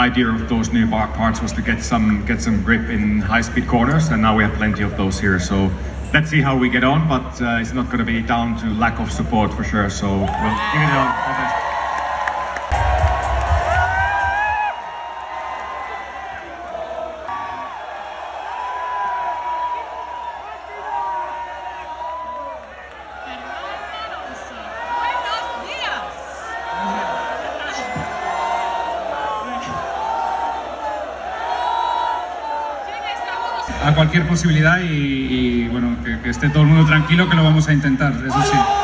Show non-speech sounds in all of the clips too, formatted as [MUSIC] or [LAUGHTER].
idea of those new bar parts was to get some get some grip in high-speed corners, and now we have plenty of those here. So let's see how we get on, but uh, it's not going to be down to lack of support for sure. So we'll give it our a cualquier posibilidad y, y, bueno, que, que esté todo el mundo tranquilo que lo vamos a intentar, eso sí.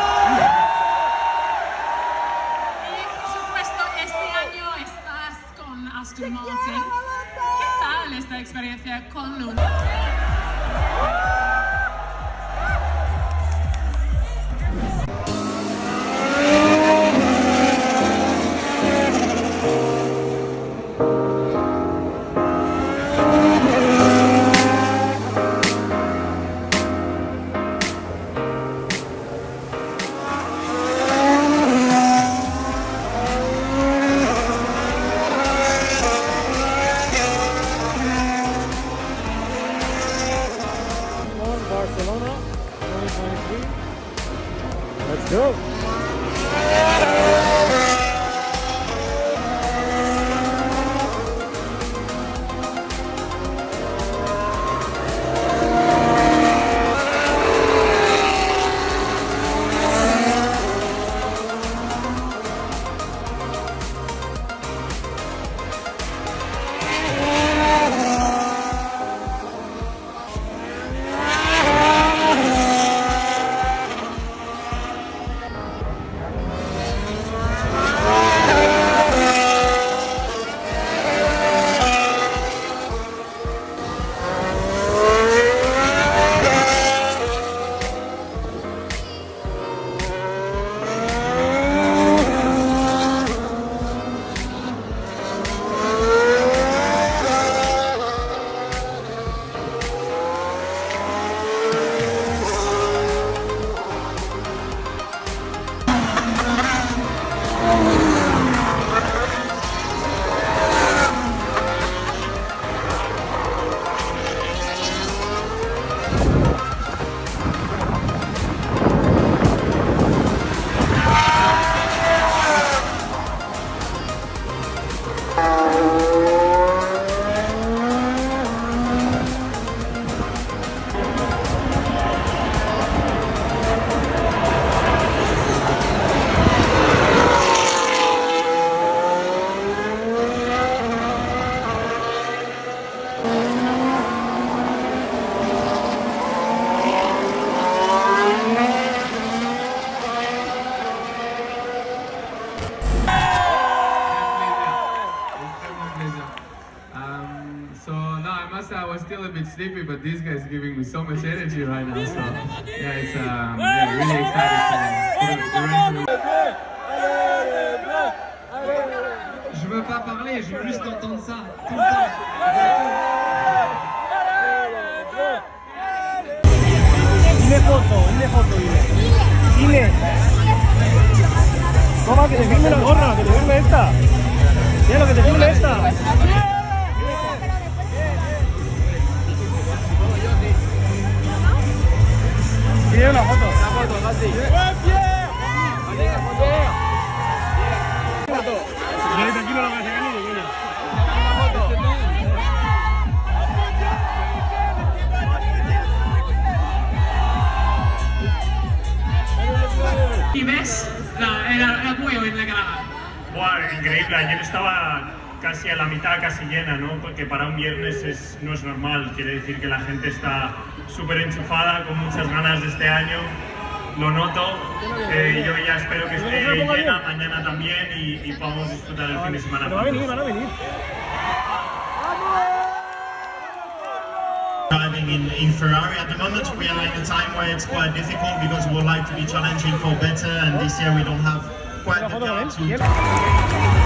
Guys are giving me so much energy right now. So yeah, it's um, yeah, really excited for, for the, the rest of the Je veux pas parler, je veux juste entendre ça tout le temps. Foto, ile foto, ile. Ile. Toma, que te firme la gorra, que te firme esta. Quiero que te firme esta. Bien la foto. La foto, así. Casi a la mitad, casi llena, ¿no? Porque para un viernes es, no es normal. Quiere decir que la gente está súper enchufada, con muchas ganas de este año. Lo noto. Eh, yo ya espero que esté llena mañana también y, y podamos disfrutar el fin de semana. Pero va a venir, van a venir. driving in, in Ferrari at the moment. We are in a time where it's quite difficult because we would like to be challenging for better and this year we don't have quite the car to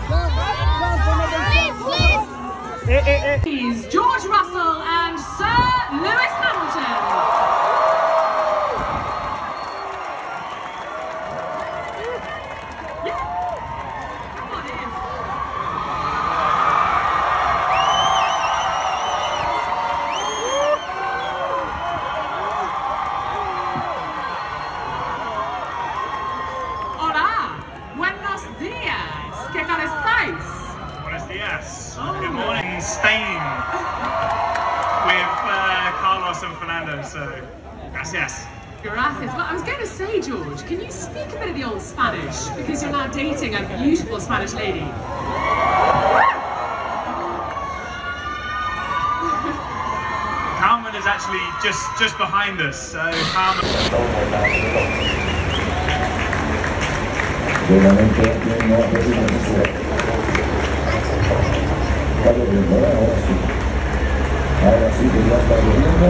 eh. Please, George Russell and Sir Lewis Hamilton. Dias. Good morning, Spain. With uh, Carlos and Fernando, so gracias. Gracias. Well, I was going to say, George, can you speak a bit of the old Spanish? Because you're now dating a beautiful Spanish lady. Carmen is actually just just behind us, so Carmen. Ahora sí que ya está lloviendo,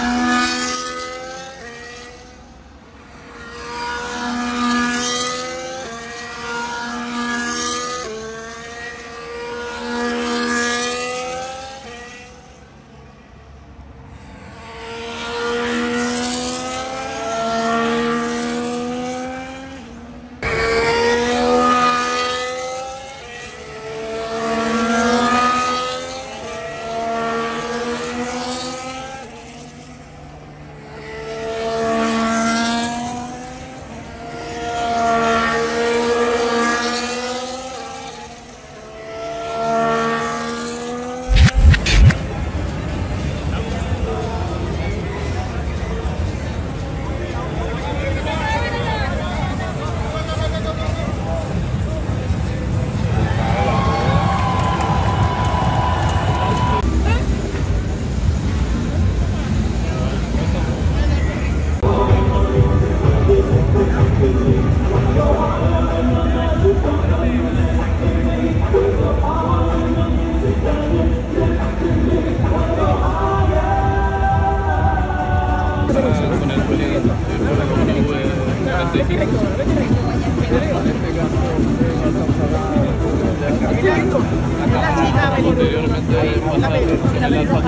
Posteriormente, en el Alfa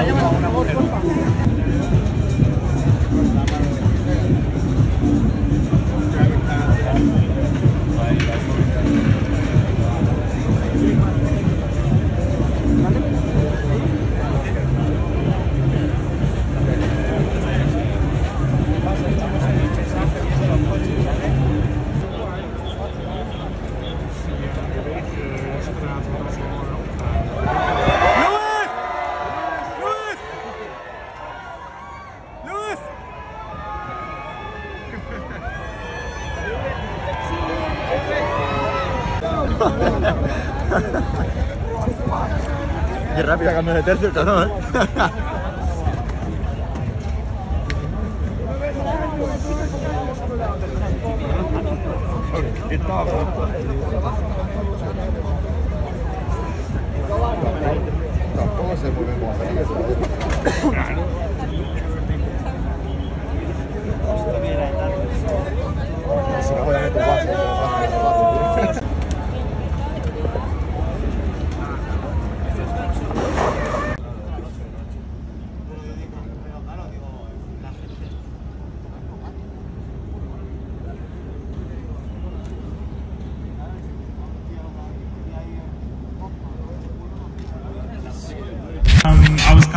Es rápido de tercio, cabrón. [LAUGHS] Tampoco se mueve.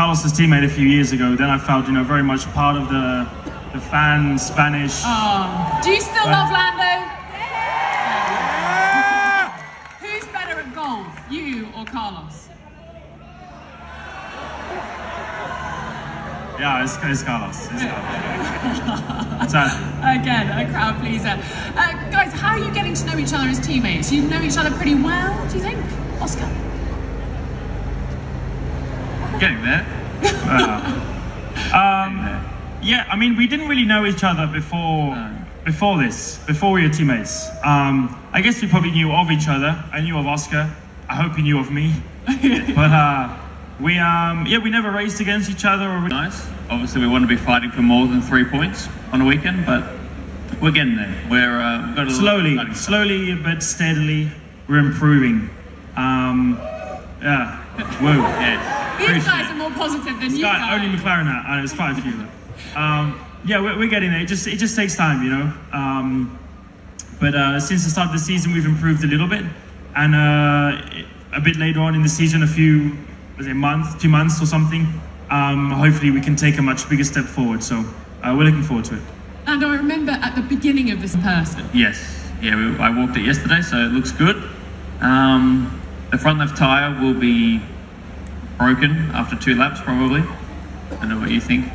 Carlos's teammate a few years ago. Then I felt, you know, very much part of the the fan Spanish. Oh, do you still love Lando? Who's better at golf, you or Carlos? Yeah, it's, it's Carlos. It's [LAUGHS] Carlos. so, Again, a crowd pleaser. Uh, guys, how are you getting to know each other as teammates? You know each other pretty well, do you think? Oscar? Getting there. [LAUGHS] um, yeah, I mean, we didn't really know each other before before this, before we were teammates. Um, I guess we probably knew of each other. I knew of Oscar. I hope he knew of me. [LAUGHS] but uh, we, um, yeah, we never raced against each other. Or Nice. Obviously, we want to be fighting for more than three points on a weekend, but we're getting there. We're uh, we've got a lot- slowly, slowly but steadily, we're improving. Um, yeah, whoa. [LAUGHS] Yeah. These guys are more positive than you guys. only McLaren now. Uh, it's quite a few. Um, yeah, we're, we're getting there. It just it just takes time, you know. Um, but uh, since the start of the season, we've improved a little bit, and uh, a bit later on in the season, a few, was it a month, two months or something. Um, hopefully, we can take a much bigger step forward. So uh, we're looking forward to it. And I remember at the beginning of this person. Yes. Yeah, we, I walked it yesterday, so it looks good. Um, the front left tyre will be broken after two laps, probably. I don't know what you think.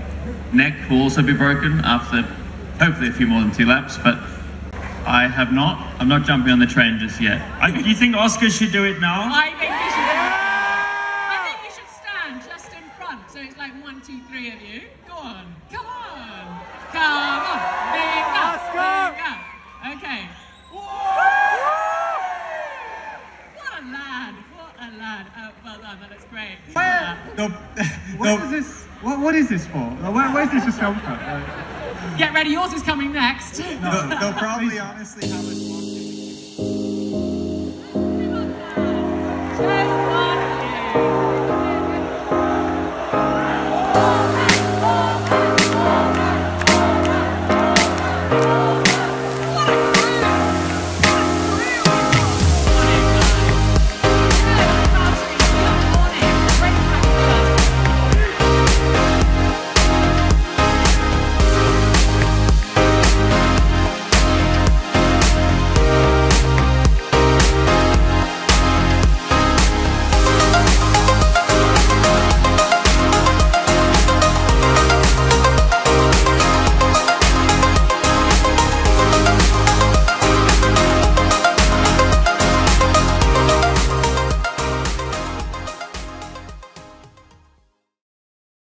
Neck will also be broken after hopefully a few more than two laps, but I have not. I'm not jumping on the train just yet. I, you think Oscar should do it now? [LAUGHS] What is this? What, what is this for? Where, where's this just come from? get ready. Yours is coming next. They'll, they'll probably honestly have a.